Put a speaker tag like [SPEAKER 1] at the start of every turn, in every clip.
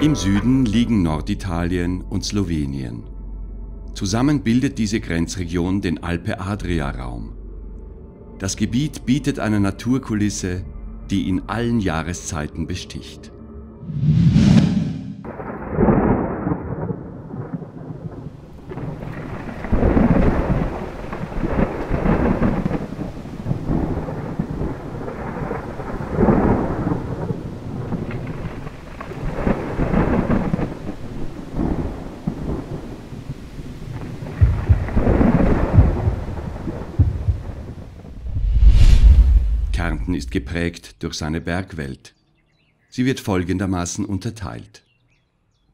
[SPEAKER 1] Im Süden liegen Norditalien und Slowenien. Zusammen bildet diese Grenzregion den Alpe-Adria-Raum. Das Gebiet bietet eine Naturkulisse, die in allen Jahreszeiten besticht. Kärnten ist geprägt durch seine Bergwelt. Sie wird folgendermaßen unterteilt.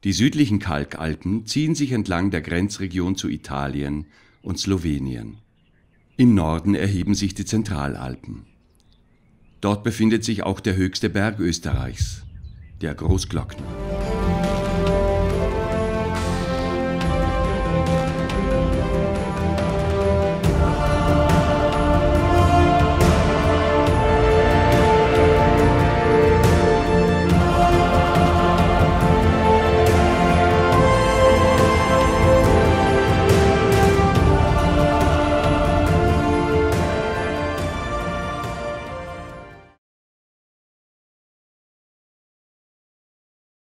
[SPEAKER 1] Die südlichen Kalkalpen ziehen sich entlang der Grenzregion zu Italien und Slowenien. Im Norden erheben sich die Zentralalpen. Dort befindet sich auch der höchste Berg Österreichs, der Großglockner.